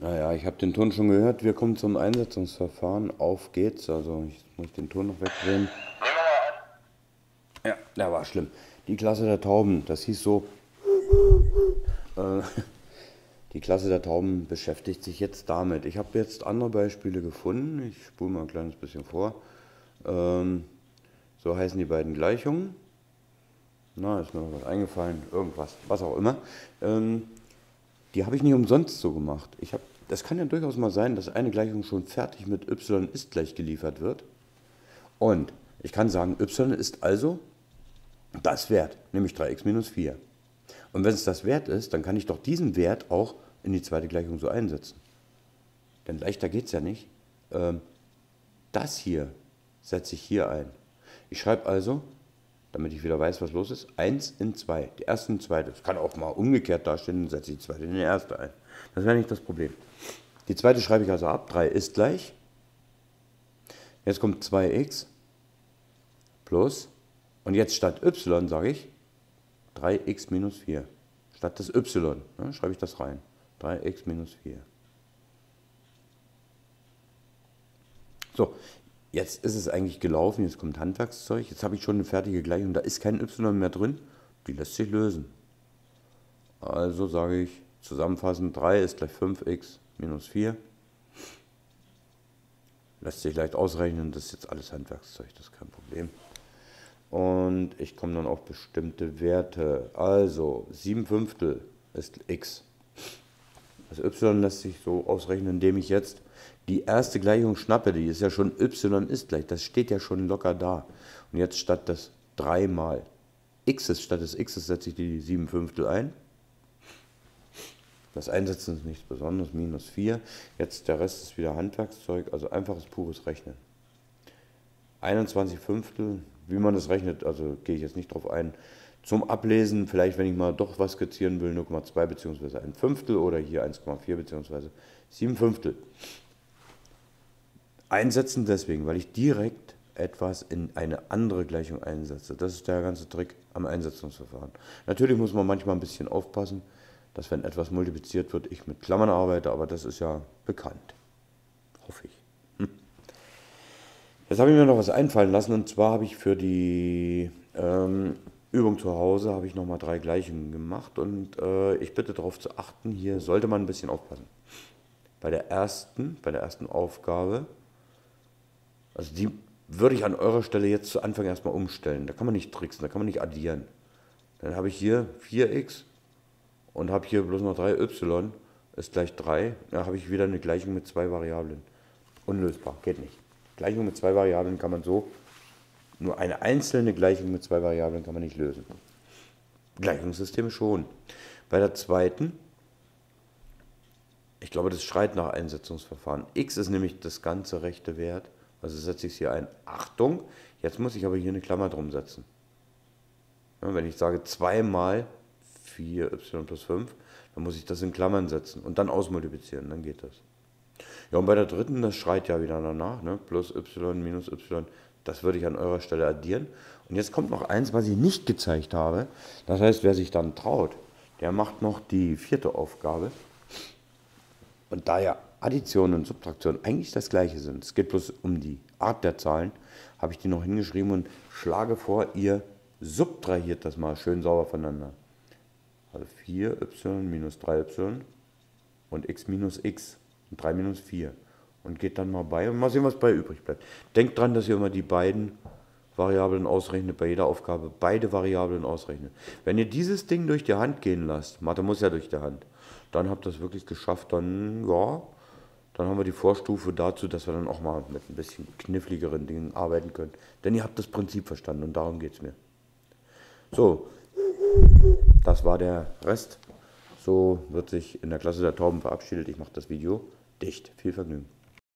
Naja, ich habe den Ton schon gehört. Wir kommen zum Einsetzungsverfahren. Auf geht's. Also ich muss den Ton noch wegdrehen. Ja, der war schlimm. Die Klasse der Tauben, das hieß so. Äh, die Klasse der Tauben beschäftigt sich jetzt damit. Ich habe jetzt andere Beispiele gefunden. Ich spule mal ein kleines bisschen vor. Ähm, so heißen die beiden Gleichungen. Na, ist mir noch was eingefallen, irgendwas, was auch immer. Ähm, die habe ich nicht umsonst so gemacht. Ich hab, das kann ja durchaus mal sein, dass eine Gleichung schon fertig mit y ist gleich geliefert wird. Und ich kann sagen, y ist also das Wert, nämlich 3x minus 4. Und wenn es das Wert ist, dann kann ich doch diesen Wert auch in die zweite Gleichung so einsetzen. Denn leichter geht es ja nicht. Ähm, das hier setze ich hier ein. Ich schreibe also damit ich wieder weiß, was los ist. 1 in 2. Die erste in zweite. Das kann auch mal umgekehrt dastehen, dann setze ich die zweite in die erste ein. Das wäre nicht das Problem. Die zweite schreibe ich also ab. 3 ist gleich. Jetzt kommt 2x plus. Und jetzt statt y sage ich 3x minus 4. Statt des y ne, schreibe ich das rein. 3x minus 4. So, Jetzt ist es eigentlich gelaufen, jetzt kommt Handwerkszeug, jetzt habe ich schon eine fertige Gleichung, da ist kein y mehr drin, die lässt sich lösen. Also sage ich zusammenfassend, 3 ist gleich 5x minus 4. Lässt sich leicht ausrechnen, das ist jetzt alles Handwerkszeug, das ist kein Problem. Und ich komme dann auf bestimmte Werte. Also 7 Fünftel ist x. Das y lässt sich so ausrechnen, indem ich jetzt die erste Gleichung schnappe, die ist ja schon y ist gleich, das steht ja schon locker da. Und jetzt statt des 3 mal x statt des x setze ich die 7 Fünftel ein. Das Einsetzen ist nichts Besonderes, minus 4. Jetzt der Rest ist wieder Handwerkszeug, also einfaches pures Rechnen. 21 Fünftel, wie man das rechnet, also gehe ich jetzt nicht drauf ein. Zum Ablesen, vielleicht wenn ich mal doch was skizzieren will, 0,2 bzw. ein Fünftel oder hier 1,4 bzw. 7 Fünftel. Einsetzen deswegen, weil ich direkt etwas in eine andere Gleichung einsetze. Das ist der ganze Trick am Einsetzungsverfahren. Natürlich muss man manchmal ein bisschen aufpassen, dass wenn etwas multipliziert wird, ich mit Klammern arbeite, aber das ist ja bekannt. Hoffe ich. Jetzt habe ich mir noch was einfallen lassen und zwar habe ich für die ähm, Übung zu Hause habe ich nochmal drei Gleichungen gemacht und äh, ich bitte darauf zu achten, hier sollte man ein bisschen aufpassen. Bei der ersten, bei der ersten Aufgabe also die würde ich an eurer Stelle jetzt zu Anfang erstmal umstellen. Da kann man nicht tricksen, da kann man nicht addieren. Dann habe ich hier 4x und habe hier bloß noch 3y ist gleich 3. Da habe ich wieder eine Gleichung mit zwei Variablen. Unlösbar, geht nicht. Gleichung mit zwei Variablen kann man so, nur eine einzelne Gleichung mit zwei Variablen kann man nicht lösen. Gleichungssysteme schon. Bei der zweiten, ich glaube, das schreit nach Einsetzungsverfahren. x ist nämlich das ganze rechte Wert also setze ich hier ein. Achtung, jetzt muss ich aber hier eine Klammer drum setzen. Ja, wenn ich sage 2 mal 4y plus 5, dann muss ich das in Klammern setzen und dann ausmultiplizieren, dann geht das. Ja, und bei der dritten, das schreit ja wieder danach, ne? plus y minus y, das würde ich an eurer Stelle addieren. Und jetzt kommt noch eins, was ich nicht gezeigt habe. Das heißt, wer sich dann traut, der macht noch die vierte Aufgabe. Und da ja Addition und Subtraktion eigentlich das gleiche sind, es geht bloß um die Art der Zahlen, habe ich die noch hingeschrieben und schlage vor, ihr subtrahiert das mal schön sauber voneinander. Also 4y minus 3y und x minus x 3 minus 4. Und geht dann mal bei und mal sehen, was bei übrig bleibt. Denkt dran, dass ihr immer die beiden Variablen ausrechnet, bei jeder Aufgabe beide Variablen ausrechnet. Wenn ihr dieses Ding durch die Hand gehen lasst, Mathe muss ja durch die Hand, dann habt ihr es wirklich geschafft, dann ja, dann haben wir die Vorstufe dazu, dass wir dann auch mal mit ein bisschen kniffligeren Dingen arbeiten können. Denn ihr habt das Prinzip verstanden und darum geht es mir. So, das war der Rest. So wird sich in der Klasse der Tauben verabschiedet. Ich mache das Video dicht. Viel Vergnügen.